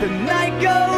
the night goes